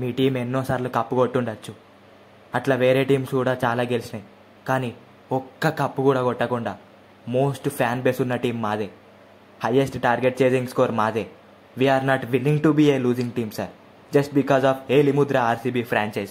మీ team ఎన్నోసార్లు cup కొట్టుండొచ్చు. అట్లా వేరే టీమ్స్ కూడా చాలా గెలిచినాయి. కానీ ఒక్క కప్పు కూడా కొట్టకుండా మోస్ట్ ఫ్యాన్ బేస్ ఉన్న టీం మాదే. హయ్యెస్ట్ టార్గెట్ చేసింగ్ స్కోర్ మాదే. We are not willing to be a losing team sir just because of a RCB franchise